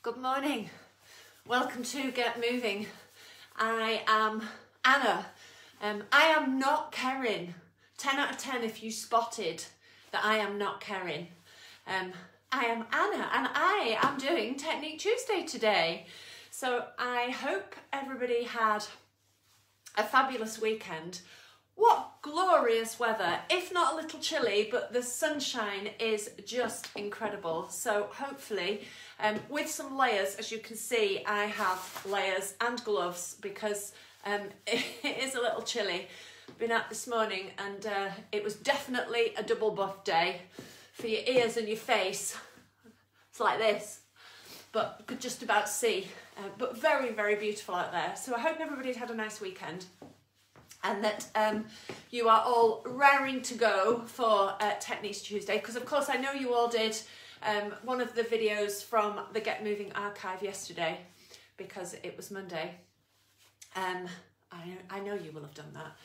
Good morning. Welcome to Get Moving. I am Anna. Um, I am not Karen. 10 out of 10 if you spotted that I am not Karen. Um, I am Anna and I am doing Technique Tuesday today. So I hope everybody had a fabulous weekend. What glorious weather, if not a little chilly, but the sunshine is just incredible. So hopefully, um, with some layers, as you can see, I have layers and gloves because um, it is a little chilly. Been out this morning and uh, it was definitely a double buff day for your ears and your face. It's like this, but could just about see. Uh, but very, very beautiful out there. So I hope everybody's had a nice weekend and that um, you are all raring to go for uh, Techniques Tuesday because of course I know you all did um, one of the videos from the Get Moving archive yesterday because it was Monday. Um, I, I know you will have done that.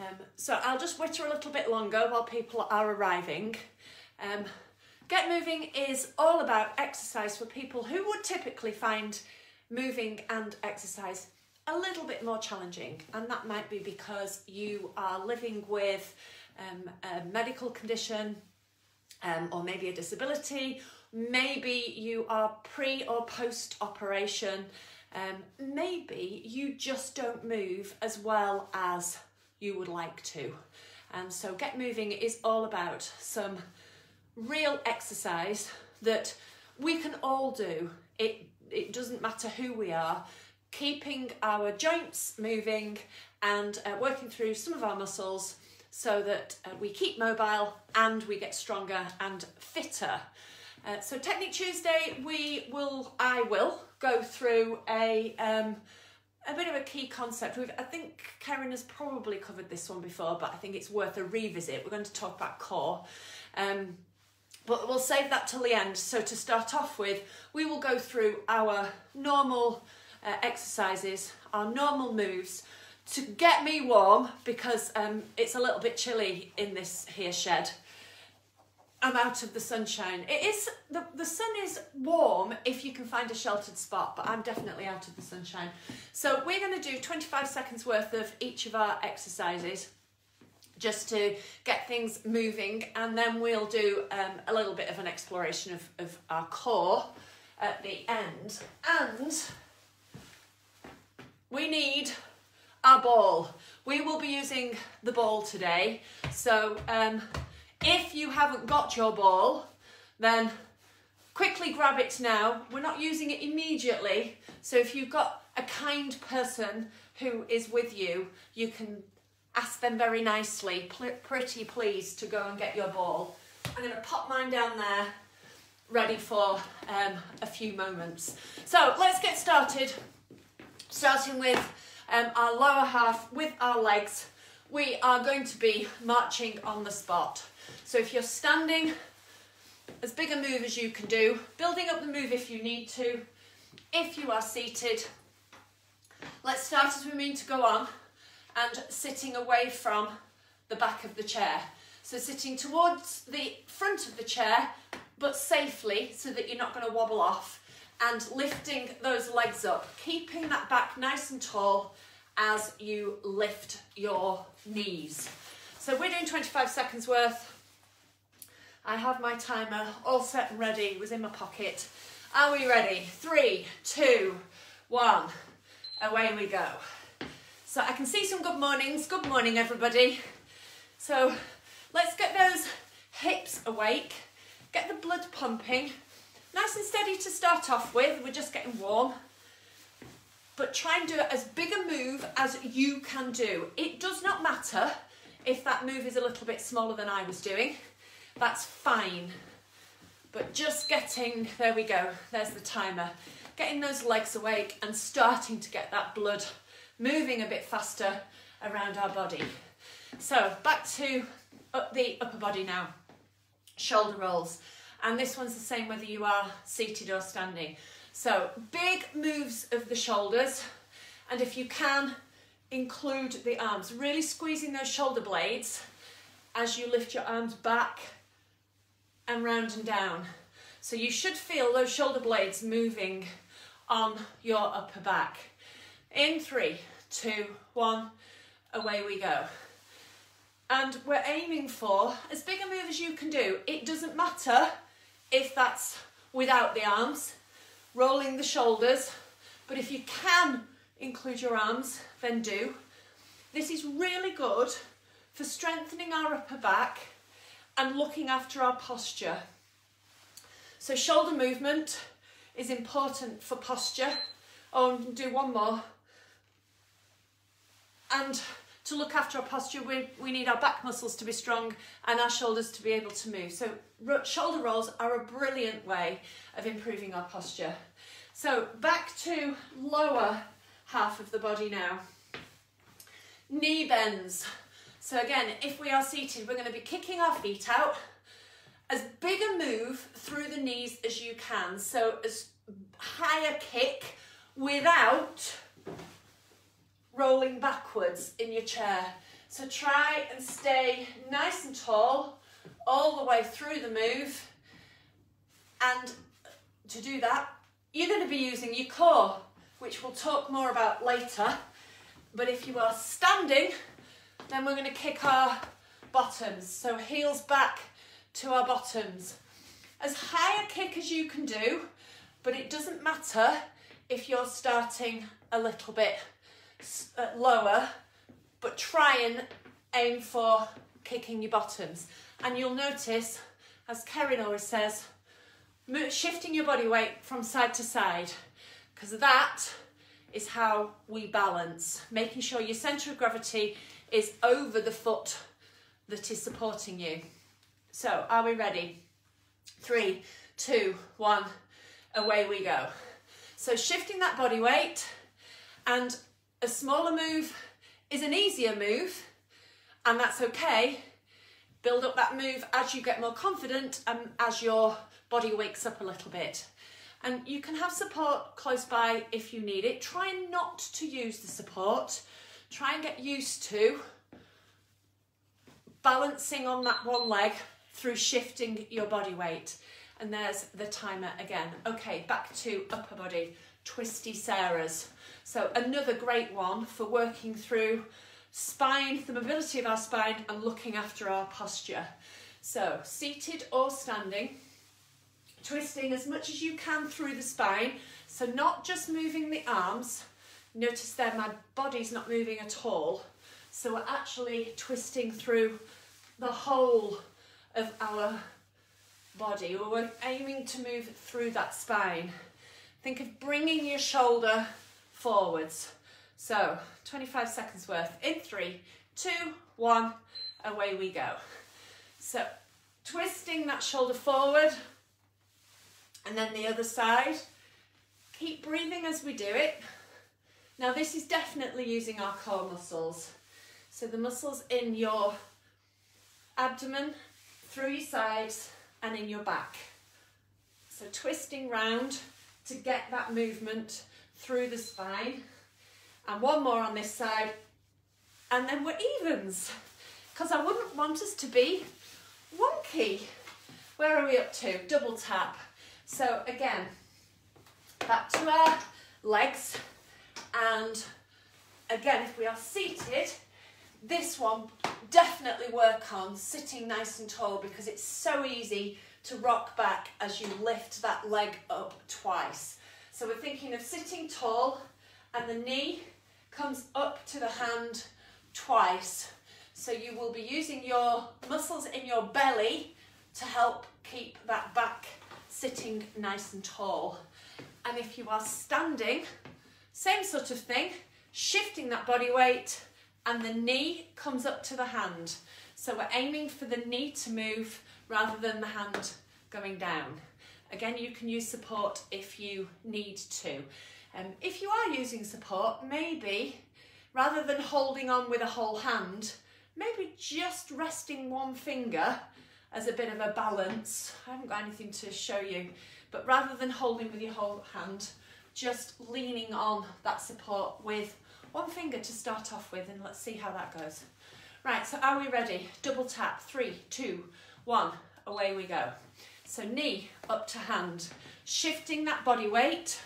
Um, so I'll just witter a little bit longer while people are arriving. Um, Get Moving is all about exercise for people who would typically find moving and exercise a little bit more challenging and that might be because you are living with um, a medical condition um, or maybe a disability. Maybe you are pre or post operation. Um, maybe you just don't move as well as you would like to. And so get moving is all about some real exercise that we can all do. It it doesn't matter who we are keeping our joints moving and uh, working through some of our muscles so that uh, we keep mobile and we get stronger and fitter. Uh, so Technique Tuesday, we will, I will go through a, um, a bit of a key concept. We've, I think Karen has probably covered this one before, but I think it's worth a revisit. We're going to talk about core. Um, but we'll save that till the end. So to start off with, we will go through our normal uh, exercises, our normal moves to get me warm because um, it's a little bit chilly in this here shed. I'm out of the sunshine. It is, the, the sun is warm if you can find a sheltered spot, but I'm definitely out of the sunshine. So we're gonna do 25 seconds worth of each of our exercises just to get things moving and then we'll do um, a little bit of an exploration of, of our core at the end. And we need our ball. We will be using the ball today. So um, if you haven't got your ball, then quickly grab it now. We're not using it immediately. So if you've got a kind person who is with you, you can ask them very nicely, pretty please, to go and get your ball. I'm going to pop mine down there, ready for um, a few moments. So let's get started starting with um, our lower half with our legs. We are going to be marching on the spot. So if you're standing, as big a move as you can do, building up the move if you need to. If you are seated, let's start as we mean to go on and sitting away from the back of the chair. So sitting towards the front of the chair, but safely so that you're not going to wobble off and lifting those legs up, keeping that back nice and tall as you lift your knees. So we're doing 25 seconds worth. I have my timer all set and ready, it was in my pocket. Are we ready? Three, two, one, away we go. So I can see some good mornings. Good morning, everybody. So let's get those hips awake, get the blood pumping, Nice and steady to start off with, we're just getting warm. But try and do as big a move as you can do. It does not matter if that move is a little bit smaller than I was doing. That's fine. But just getting, there we go, there's the timer. Getting those legs awake and starting to get that blood moving a bit faster around our body. So back to up the upper body now. Shoulder rolls. And this one's the same whether you are seated or standing. So big moves of the shoulders. And if you can, include the arms. Really squeezing those shoulder blades as you lift your arms back and round and down. So you should feel those shoulder blades moving on your upper back. In three, two, one, away we go. And we're aiming for as big a move as you can do. It doesn't matter if that's without the arms, rolling the shoulders, but if you can include your arms, then do. This is really good for strengthening our upper back and looking after our posture. So shoulder movement is important for posture. Oh, and do one more. And to look after our posture, we, we need our back muscles to be strong and our shoulders to be able to move. So shoulder rolls are a brilliant way of improving our posture. So back to lower half of the body now. Knee bends. So again, if we are seated, we're going to be kicking our feet out. As big a move through the knees as you can. So as high a kick without rolling backwards in your chair. So try and stay nice and tall all the way through the move. And to do that, you're going to be using your core, which we'll talk more about later. But if you are standing, then we're going to kick our bottoms. So heels back to our bottoms. As high a kick as you can do, but it doesn't matter if you're starting a little bit Uh, lower, but try and aim for kicking your bottoms. And you'll notice, as Karen always says, shifting your body weight from side to side, because that is how we balance, making sure your centre of gravity is over the foot that is supporting you. So, are we ready? Three, two, one, away we go. So shifting that body weight and a smaller move is an easier move and that's okay. Build up that move as you get more confident and as your body wakes up a little bit. And you can have support close by if you need it. Try not to use the support. Try and get used to balancing on that one leg through shifting your body weight. And there's the timer again. Okay, back to upper body, twisty Sarahs. So another great one for working through spine, the mobility of our spine and looking after our posture. So seated or standing, twisting as much as you can through the spine. So not just moving the arms. Notice there my body's not moving at all. So we're actually twisting through the whole of our body. We're aiming to move through that spine. Think of bringing your shoulder forwards. So 25 seconds worth in three, two, one, away we go. So twisting that shoulder forward and then the other side. Keep breathing as we do it. Now this is definitely using our core muscles. So the muscles in your abdomen, through your sides and in your back. So twisting round to get that movement through the spine. And one more on this side. And then we're evens. Because I wouldn't want us to be wonky. Where are we up to? Double tap. So again, back to our legs. And again, if we are seated, this one definitely work on sitting nice and tall because it's so easy to rock back as you lift that leg up twice. So we're thinking of sitting tall and the knee comes up to the hand twice. So you will be using your muscles in your belly to help keep that back sitting nice and tall. And if you are standing, same sort of thing, shifting that body weight and the knee comes up to the hand. So we're aiming for the knee to move rather than the hand going down. Again, you can use support if you need to. Um, if you are using support, maybe rather than holding on with a whole hand, maybe just resting one finger as a bit of a balance. I haven't got anything to show you, but rather than holding with your whole hand, just leaning on that support with one finger to start off with and let's see how that goes. Right, so are we ready? Double tap, three, two, one, away we go. So knee up to hand, shifting that body weight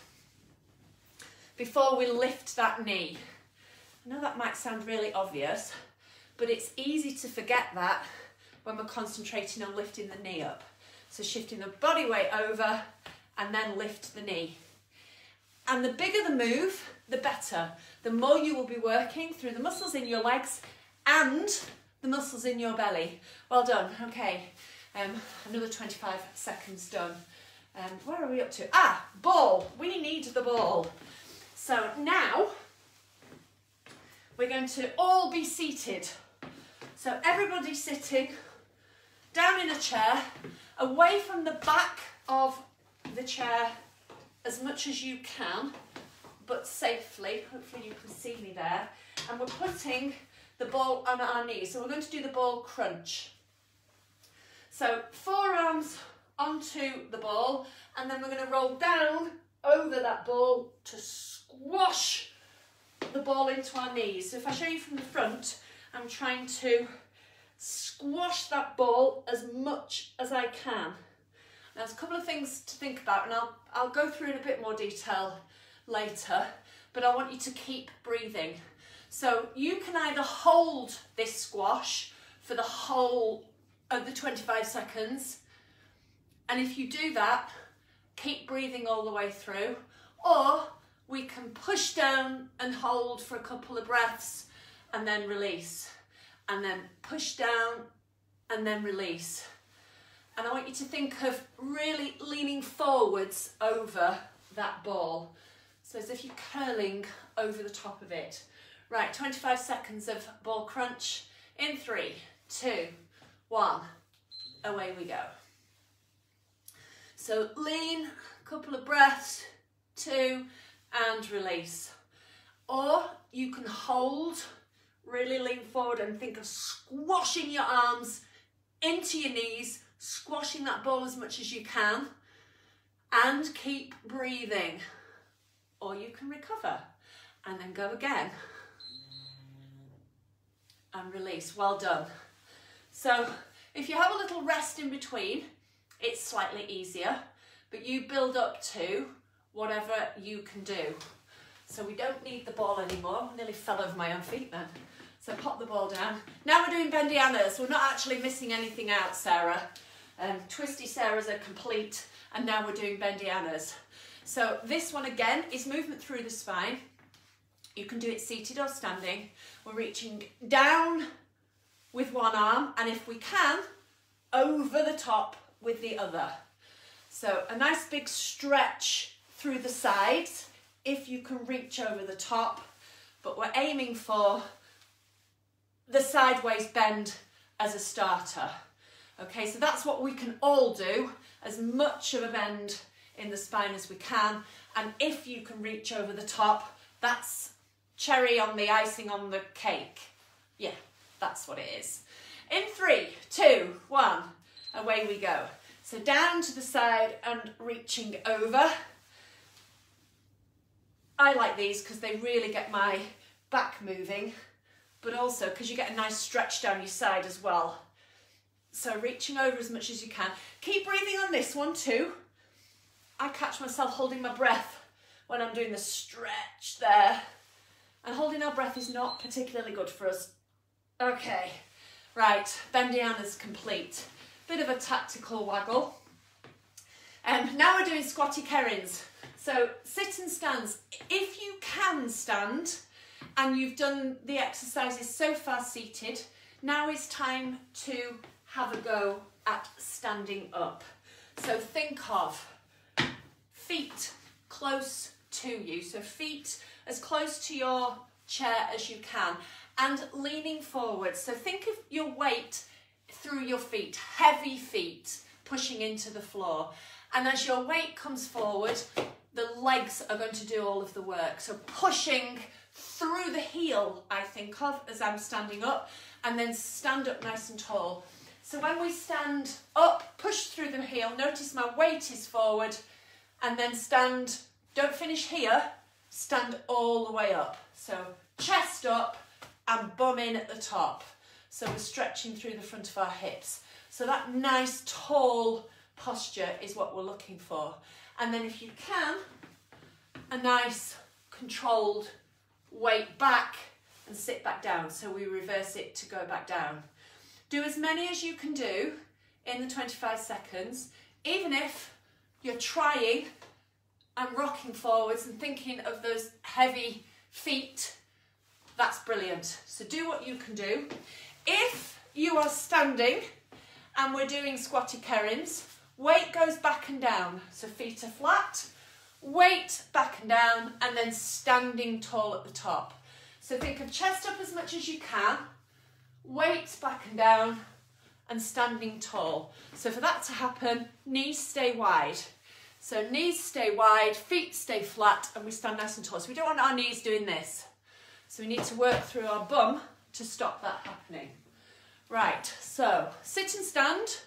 before we lift that knee. I know that might sound really obvious, but it's easy to forget that when we're concentrating on lifting the knee up. So shifting the body weight over and then lift the knee. And the bigger the move, the better. The more you will be working through the muscles in your legs and the muscles in your belly. Well done. Okay, um, another 25 seconds done. Um, where are we up to? Ah, ball. We need the ball. So now we're going to all be seated. So everybody sitting down in a chair, away from the back of the chair as much as you can, but safely. Hopefully you can see me there. And we're putting the ball on our knees. So we're going to do the ball crunch. So forearms onto the ball, and then we're going to roll down over that ball to squash the ball into our knees. So if I show you from the front, I'm trying to squash that ball as much as I can. Now, there's a couple of things to think about, and I'll, I'll go through in a bit more detail later, but I want you to keep breathing. So you can either hold this squash for the whole of the 25 seconds, and if you do that, keep breathing all the way through, or we can push down and hold for a couple of breaths and then release, and then push down and then release. And I want you to think of really leaning forwards over that ball. So as if you're curling over the top of it. Right, 25 seconds of ball crunch in three, two, one. Away we go. So lean, couple of breaths, two, and release. Or you can hold, really lean forward and think of squashing your arms into your knees, squashing that ball as much as you can, and keep breathing. Or you can recover and then go again and release. Well done. So if you have a little rest in between, it's slightly easier, but you build up to whatever you can do. So we don't need the ball anymore. I nearly fell over my own feet then. So pop the ball down. Now we're doing bendianas. We're not actually missing anything out, Sarah. Um, twisty Sarah's are complete, and now we're doing bendianas. So this one again is movement through the spine. You can do it seated or standing. We're reaching down with one arm and if we can, over the top with the other. So a nice big stretch through the sides if you can reach over the top, but we're aiming for the sideways bend as a starter. Okay, so that's what we can all do, as much of a bend in the spine as we can. And if you can reach over the top, that's cherry on the icing on the cake. Yeah, that's what it is. In three, two, one, away we go. So down to the side and reaching over. I like these because they really get my back moving, but also because you get a nice stretch down your side as well. So reaching over as much as you can. Keep breathing on this one too. I catch myself holding my breath when I'm doing the stretch there. And holding our breath is not particularly good for us. Okay, right, Bendiana's complete. Bit of a tactical waggle. Um, now we're doing squatty Karens. So sit and stands. If you can stand and you've done the exercises so far seated, now is time to have a go at standing up. So think of feet close to you. So feet as close to your chair as you can and leaning forward. So think of your weight through your feet, heavy feet pushing into the floor. And as your weight comes forward, the legs are going to do all of the work. So pushing through the heel, I think of as I'm standing up, and then stand up nice and tall. So when we stand up, push through the heel, notice my weight is forward, and then stand, don't finish here, stand all the way up. So chest up and bum in at the top. So we're stretching through the front of our hips. So that nice tall posture is what we're looking for. And then if you can, a nice controlled weight back and sit back down. So we reverse it to go back down. Do as many as you can do in the 25 seconds, even if you're trying and rocking forwards and thinking of those heavy feet, that's brilliant. So do what you can do. If you are standing and we're doing squatty Karens, weight goes back and down. So feet are flat, weight back and down, and then standing tall at the top. So think of chest up as much as you can, weight back and down, and standing tall. So for that to happen, knees stay wide. So knees stay wide, feet stay flat, and we stand nice and tall. So we don't want our knees doing this. So we need to work through our bum to stop that happening. Right, so sit and stand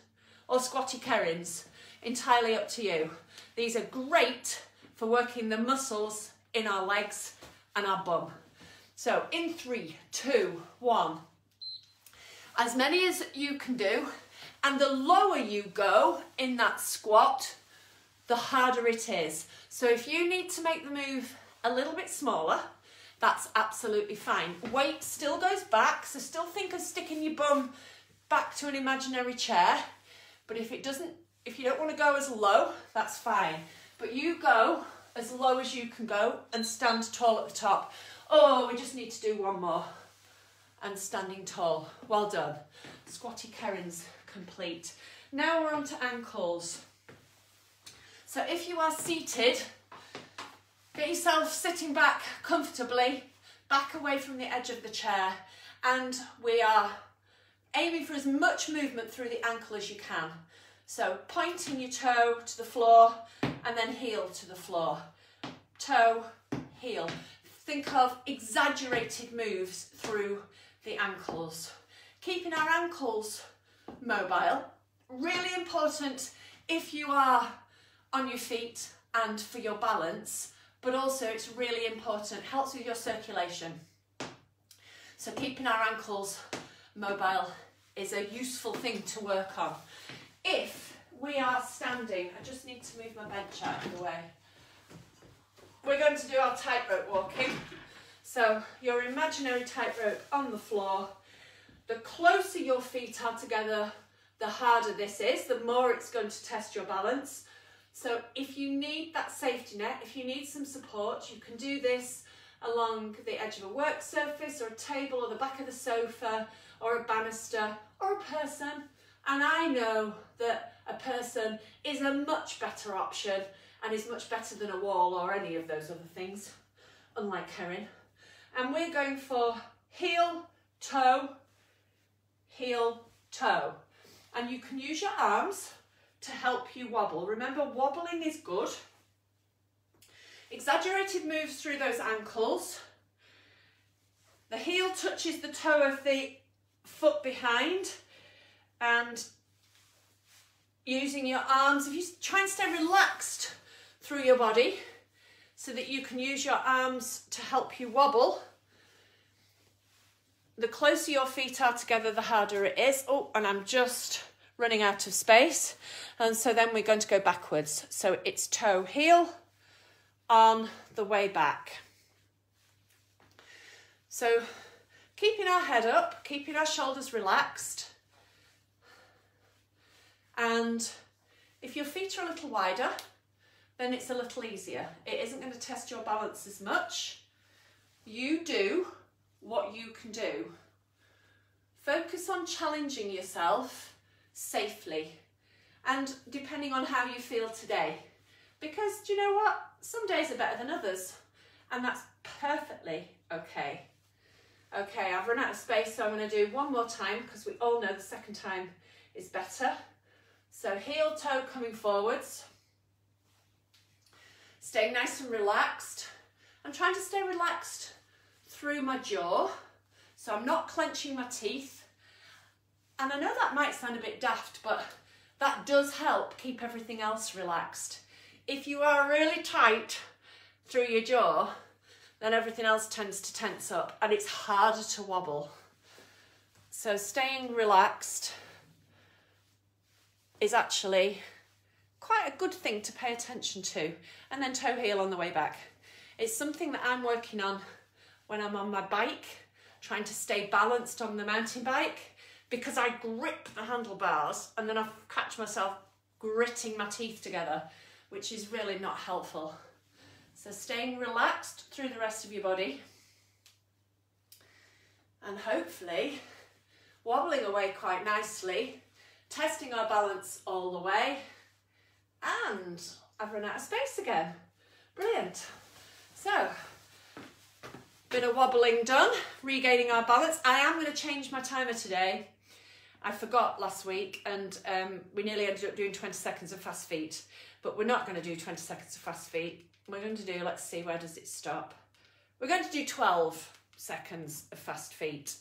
or squatty Karens, entirely up to you. These are great for working the muscles in our legs and our bum. So in three, two, one. As many as you can do, and the lower you go in that squat, the harder it is. So if you need to make the move a little bit smaller, that's absolutely fine. Weight still goes back, so still think of sticking your bum back to an imaginary chair. But if it doesn't, if you don't want to go as low, that's fine. But you go as low as you can go and stand tall at the top. Oh, we just need to do one more. And standing tall. Well done. Squatty Karens complete. Now we're on to ankles. So if you are seated, Get yourself sitting back comfortably, back away from the edge of the chair, and we are aiming for as much movement through the ankle as you can. So pointing your toe to the floor and then heel to the floor. Toe, heel. Think of exaggerated moves through the ankles. Keeping our ankles mobile, really important if you are on your feet and for your balance but also it's really important, helps with your circulation. So keeping our ankles mobile is a useful thing to work on. If we are standing, I just need to move my bench out of the way. We're going to do our tightrope walking. So your imaginary tightrope on the floor. The closer your feet are together, the harder this is, the more it's going to test your balance. So if you need that safety net, if you need some support, you can do this along the edge of a work surface or a table or the back of the sofa or a banister or a person. And I know that a person is a much better option and is much better than a wall or any of those other things, unlike Karen. And we're going for heel, toe, heel, toe. And you can use your arms to help you wobble. Remember, wobbling is good. Exaggerated moves through those ankles. The heel touches the toe of the foot behind and using your arms, if you try and stay relaxed through your body so that you can use your arms to help you wobble. The closer your feet are together, the harder it is. Oh, and I'm just running out of space. And so then we're going to go backwards. So it's toe heel on the way back. So keeping our head up, keeping our shoulders relaxed. And if your feet are a little wider, then it's a little easier. It isn't going to test your balance as much. You do what you can do. Focus on challenging yourself safely and depending on how you feel today. Because do you know what? Some days are better than others and that's perfectly okay. Okay, I've run out of space, so I'm going to do one more time because we all know the second time is better. So heel toe coming forwards. Staying nice and relaxed. I'm trying to stay relaxed through my jaw. So I'm not clenching my teeth. And I know that might sound a bit daft, but that does help keep everything else relaxed. If you are really tight through your jaw, then everything else tends to tense up and it's harder to wobble. So staying relaxed is actually quite a good thing to pay attention to. And then toe heel on the way back. It's something that I'm working on when I'm on my bike, trying to stay balanced on the mountain bike because I grip the handlebars and then I catch myself gritting my teeth together, which is really not helpful. So staying relaxed through the rest of your body and hopefully wobbling away quite nicely, testing our balance all the way and I've run out of space again. Brilliant. So, bit of wobbling done, regaining our balance. I am going to change my timer today. I forgot last week and um, we nearly ended up doing 20 seconds of fast feet, but we're not going to do 20 seconds of fast feet. We're going to do, let's see, where does it stop? We're going to do 12 seconds of fast feet.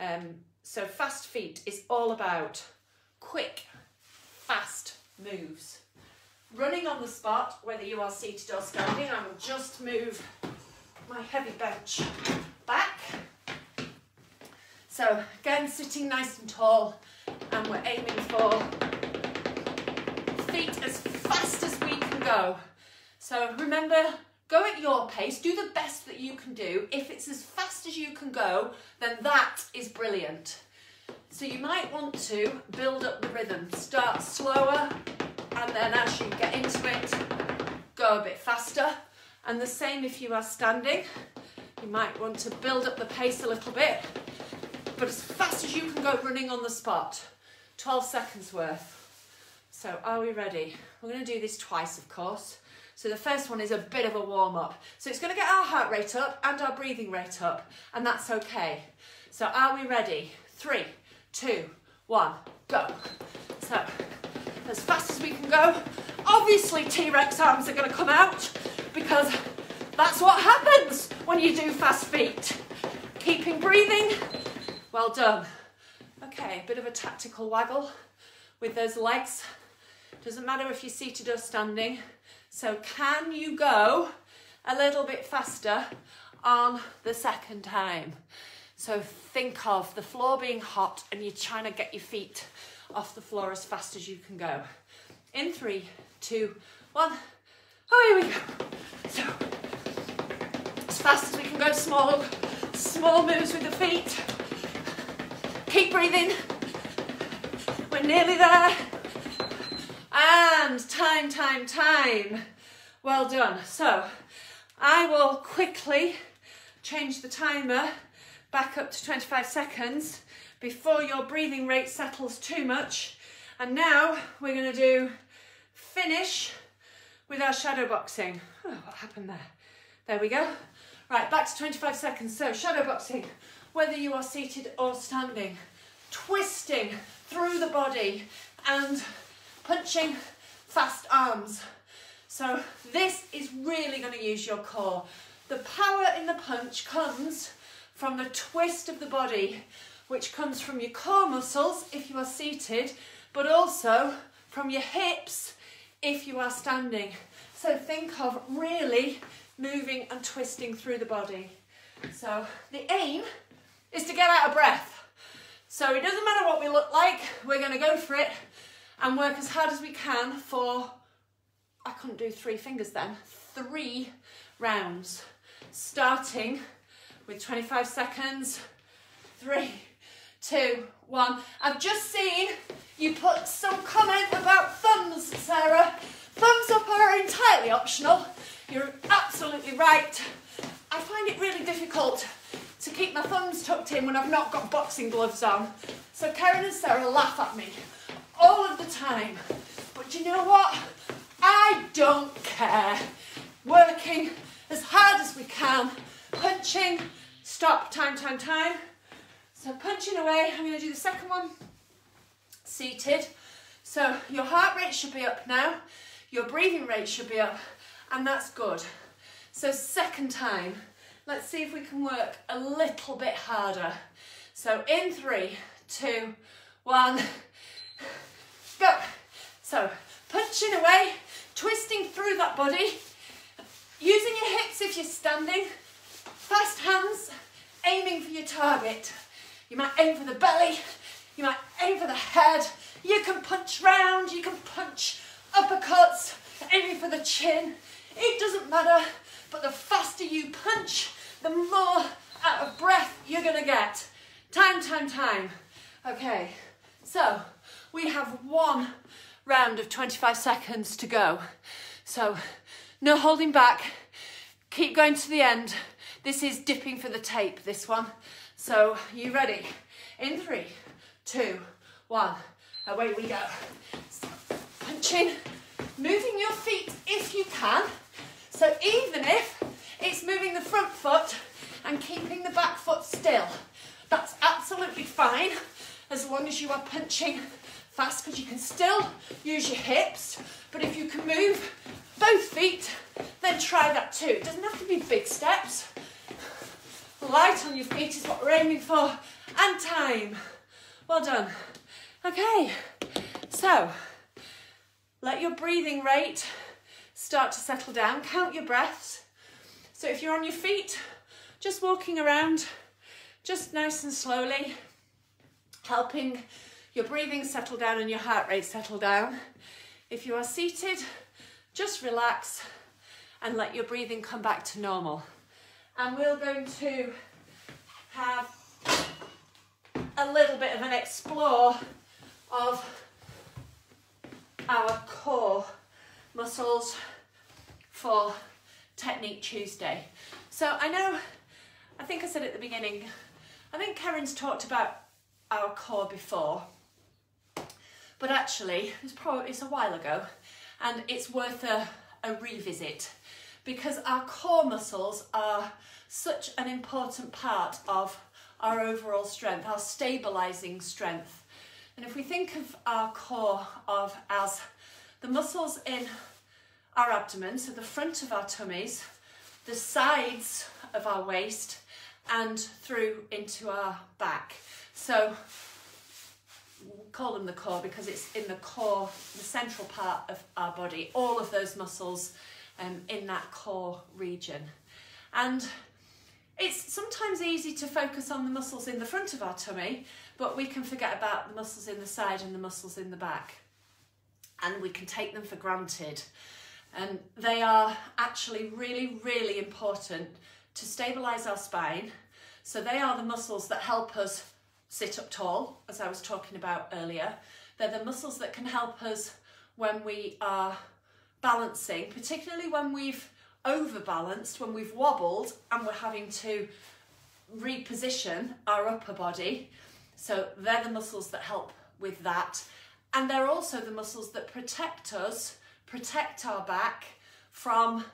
Um, so fast feet is all about quick, fast moves. Running on the spot, whether you are seated or standing, I will just move my heavy bench. So again, sitting nice and tall, and we're aiming for feet as fast as we can go. So remember, go at your pace, do the best that you can do. If it's as fast as you can go, then that is brilliant. So you might want to build up the rhythm. Start slower, and then as you get into it, go a bit faster. And the same if you are standing. You might want to build up the pace a little bit, but as fast as you can go running on the spot. 12 seconds worth. So are we ready? We're to do this twice, of course. So the first one is a bit of a warm up. So it's going to get our heart rate up and our breathing rate up, and that's okay. So are we ready? Three, two, one, go. So as fast as we can go. Obviously T-Rex arms are going to come out because that's what happens when you do fast feet. Keeping breathing, well done. Okay, a bit of a tactical waggle with those legs. Doesn't matter if you're seated or standing. So can you go a little bit faster on the second time? So think of the floor being hot and you're trying to get your feet off the floor as fast as you can go. In three, two, one. Oh, here we go. So, as fast as we can go, small, small moves with the feet. Keep breathing. We're nearly there. And time, time, time. Well done. So, I will quickly change the timer back up to 25 seconds before your breathing rate settles too much. And now we're going to do finish with our shadow boxing. Oh, what happened there? There we go. Right, back to 25 seconds. So shadow boxing, whether you are seated or standing, twisting through the body and punching fast arms. So this is really going to use your core. The power in the punch comes from the twist of the body which comes from your core muscles if you are seated, but also from your hips if you are standing. So think of really moving and twisting through the body. So the aim is to get out of breath. So it doesn't matter what we look like, we're going to go for it and work as hard as we can for, I couldn't do three fingers then, three rounds. Starting with 25 seconds, three, two, one. I've just seen you put some comment about thumbs, Sarah. Thumbs up are entirely optional. You're absolutely right. I find it really difficult keep my thumbs tucked in when I've not got boxing gloves on. So Karen and Sarah laugh at me all of the time. But you know what? I don't care. Working as hard as we can, punching, stop, time, time, time. So punching away, I'm to do the second one, seated. So your heart rate should be up now, your breathing rate should be up, and that's good. So second time, let's see if we can work a little bit harder. So in three, two, one, go. So punching away, twisting through that body, using your hips if you're standing, fast hands, aiming for your target. You might aim for the belly, you might aim for the head. You can punch round, you can punch uppercuts, aiming for the chin. It doesn't matter, but the faster you punch, the more out of breath you're gonna get. Time, time, time. Okay, so we have one round of 25 seconds to go. So no holding back, keep going to the end. This is dipping for the tape, this one. So you ready? In three, two, one, away we go. Punching, moving your feet if you can. So even if it's moving the front foot and keeping the back foot still, that's absolutely fine as long as you are punching fast because you can still use your hips. But if you can move both feet, then try that too. It doesn't have to be big steps. Light on your feet is what we're aiming for. And time. Well done. Okay, so let your breathing rate start to settle down. Count your breaths. So if you're on your feet, just walking around, just nice and slowly, helping your breathing settle down and your heart rate settle down. If you are seated, just relax and let your breathing come back to normal. And we're going to have a little bit of an explore of our core muscles for Technique Tuesday. So I know, I think I said at the beginning, I think Karen's talked about our core before, but actually it's probably it's a while ago and it's worth a, a revisit because our core muscles are such an important part of our overall strength, our stabilizing strength. And if we think of our core of as the muscles in our abdomen, so the front of our tummies, the sides of our waist, and through into our back. So we call them the core because it's in the core, the central part of our body, all of those muscles um, in that core region. And it's sometimes easy to focus on the muscles in the front of our tummy, but we can forget about the muscles in the side and the muscles in the back. And we can take them for granted. And they are actually really, really important to stabilise our spine. So they are the muscles that help us sit up tall, as I was talking about earlier. They're the muscles that can help us when we are balancing, particularly when we've overbalanced, when we've wobbled and we're having to reposition our upper body. So they're the muscles that help with that. And they're also the muscles that protect us, protect our back from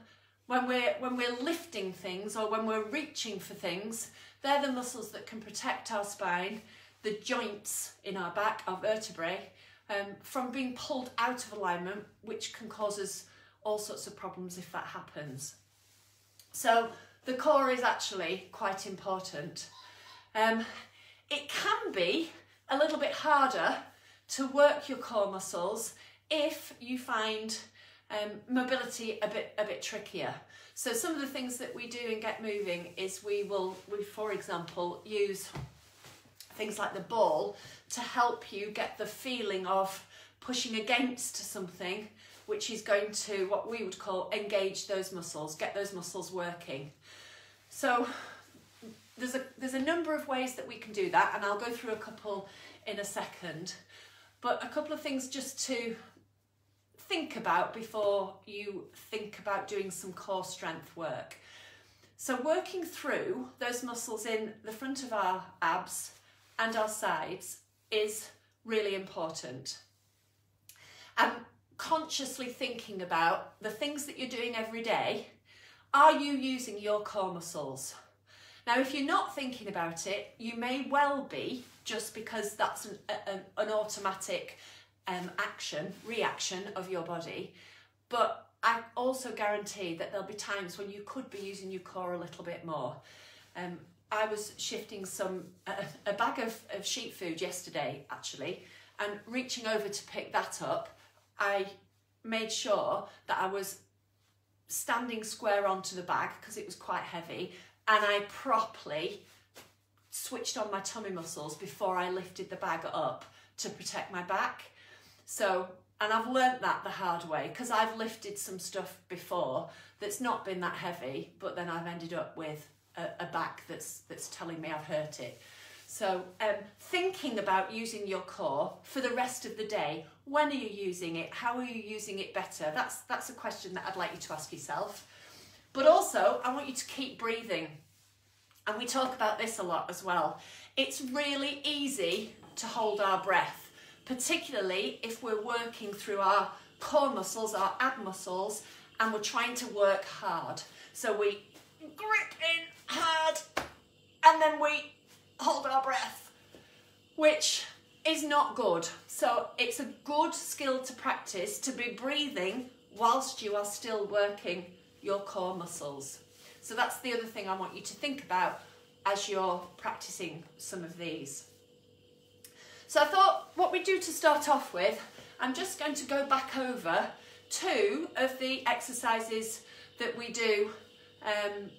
when we're when we're lifting things or when we're reaching for things they're the muscles that can protect our spine, the joints in our back, our vertebrae, um, from being pulled out of alignment, which can cause us all sorts of problems if that happens. So the core is actually quite important. Um, it can be a little bit harder to work your core muscles if you find um, mobility a bit a bit trickier. So some of the things that we do in Get Moving is we will, we for example, use things like the ball to help you get the feeling of pushing against something which is going to what we would call engage those muscles, get those muscles working. So there's a there's a number of ways that we can do that and I'll go through a couple in a second. But a couple of things just to think about before you think about doing some core strength work. So working through those muscles in the front of our abs and our sides is really important. And consciously thinking about the things that you're doing every day, are you using your core muscles? Now, if you're not thinking about it, you may well be, just because that's an, an automatic um, action, reaction of your body. But I also guarantee that there'll be times when you could be using your core a little bit more. Um, I was shifting some a, a bag of, of sheep food yesterday actually, and reaching over to pick that up, I made sure that I was standing square onto the bag because it was quite heavy, and I properly switched on my tummy muscles before I lifted the bag up to protect my back. So And I've learnt that the hard way because I've lifted some stuff before that's not been that heavy, but then I've ended up with a, a back that's that's telling me I've hurt it. So um, thinking about using your core for the rest of the day. When are you using it? How are you using it better? That's that's a question that I'd like you to ask yourself. But also, I want you to keep breathing. And we talk about this a lot as well. It's really easy to hold our breath, particularly if we're working through our core muscles, our ab muscles, and we're trying to work hard. So we grip in hard and then we hold our breath, which is not good. So it's a good skill to practice to be breathing whilst you are still working your core muscles. So that's the other thing I want you to think about as you're practicing some of these. So I thought what we do to start off with, I'm just going to go back over two of the exercises that we do um,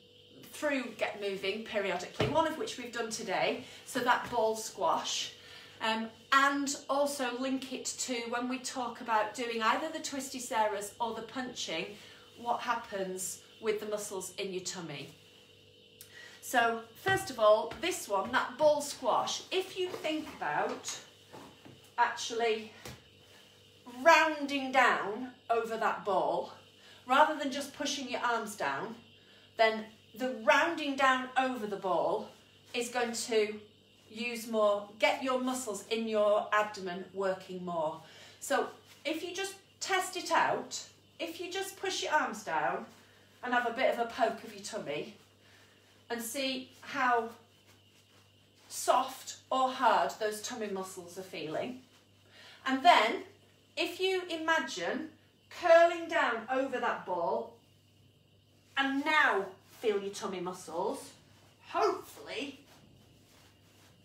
through Get Moving periodically, one of which we've done today, so that ball squash, um, and also link it to when we talk about doing either the twisty Sarahs or the punching, what happens with the muscles in your tummy. So first of all, this one, that ball squash, if you think about actually rounding down over that ball, rather than just pushing your arms down, then the rounding down over the ball is going to use more, get your muscles in your abdomen working more. So if you just test it out, if you just push your arms down and have a bit of a poke of your tummy and see how soft or hard those tummy muscles are feeling. And then if you imagine curling down over that ball and now feel your tummy muscles, hopefully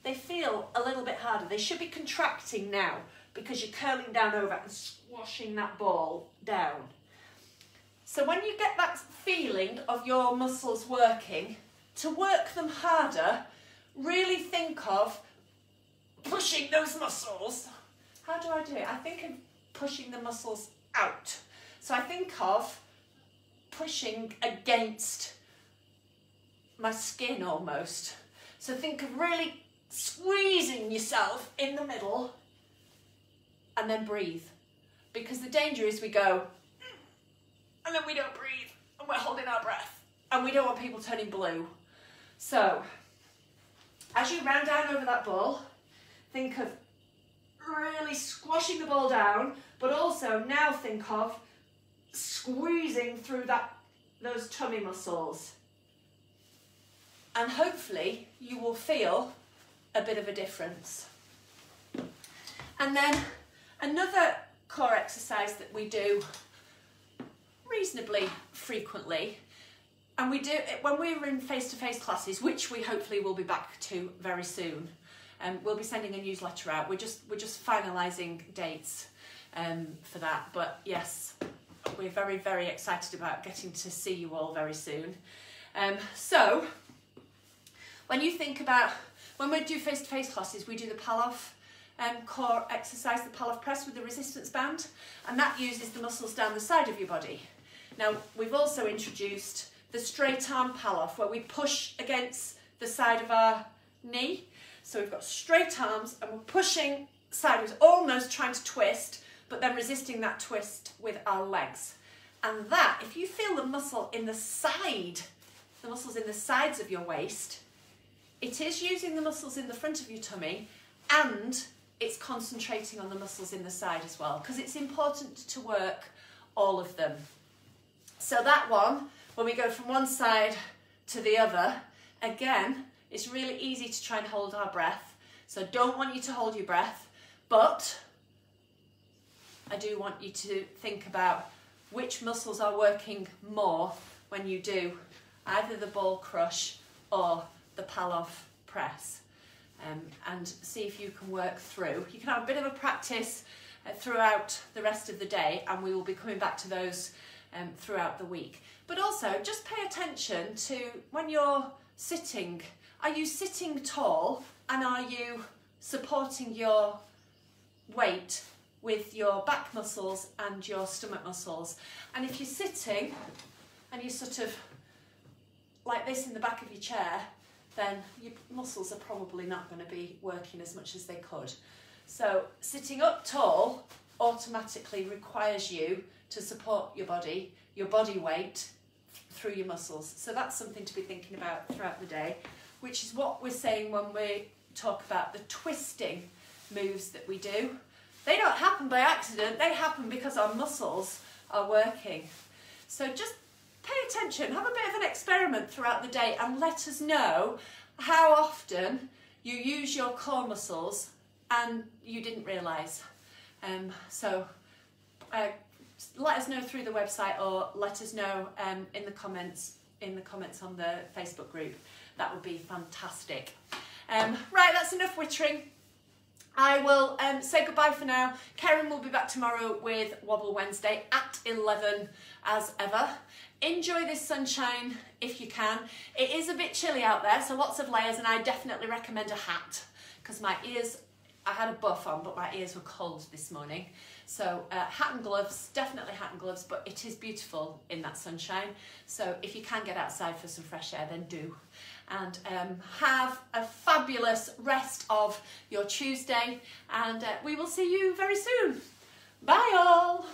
they feel a little bit harder. They should be contracting now because you're curling down over and squashing that ball down. So when you get that feeling of your muscles working, to work them harder, really think of pushing those muscles. How do I do it? I think of pushing the muscles out. So I think of pushing against my skin almost. So think of really squeezing yourself in the middle and then breathe. Because the danger is we go mm, and then we don't breathe and we're holding our breath and we don't want people turning blue. So as you round down over that ball, think of really squashing the ball down, but also now think of squeezing through that those tummy muscles. And hopefully you will feel a bit of a difference. And then another core exercise that we do reasonably frequently and we do it when we're in face-to-face -face classes which we hopefully will be back to very soon um, we'll be sending a newsletter out. We're just we're just finalizing dates um, for that. But yes we're very very excited about getting to see you all very soon. Um, so when you think about when we do face-to-face -face classes we do the Pallof um, core exercise, the Pallof press with the resistance band, and that uses the muscles down the side of your body. Now, we've also introduced the straight arm Pallof, where we push against the side of our knee. So we've got straight arms and we're pushing sideways, almost trying to twist, but then resisting that twist with our legs. And that, if you feel the muscle in the side, the muscles in the sides of your waist, it is using the muscles in the front of your tummy and it's concentrating on the muscles in the side as well because it's important to work all of them. So that one, when we go from one side to the other, again, it's really easy to try and hold our breath. So I don't want you to hold your breath, but I do want you to think about which muscles are working more when you do either the ball crush or the Pallof press. Um, and see if you can work through. You can have a bit of a practice uh, throughout the rest of the day and we will be coming back to those um, throughout the week. But also just pay attention to when you're sitting, are you sitting tall and are you supporting your weight with your back muscles and your stomach muscles. And if you're sitting and you're sort of like this in the back of your chair, then your muscles are probably not going to be working as much as they could. So sitting up tall automatically requires you to support your body, your body weight through your muscles. So that's something to be thinking about throughout the day, which is what we're saying when we talk about the twisting moves that we do. They don't happen by accident, they happen because our muscles are working. So just pay attention, have a bit of an experiment throughout the day and let us know how often you use your core muscles and you didn't realise. Um, so uh, let us know through the website or let us know um, in the comments in the comments on the Facebook group. That would be fantastic. Um, right, that's enough wittering. I will um, say goodbye for now. Karen will be back tomorrow with Wobble Wednesday at 11 as ever. Enjoy this sunshine if you can. It is a bit chilly out there, so lots of layers, and I definitely recommend a hat because my ears, I had a buff on, but my ears were cold this morning. So uh, hat and gloves, definitely hat and gloves, but it is beautiful in that sunshine. So if you can get outside for some fresh air, then do. And um, have a fabulous rest of your Tuesday, and uh, we will see you very soon. Bye all!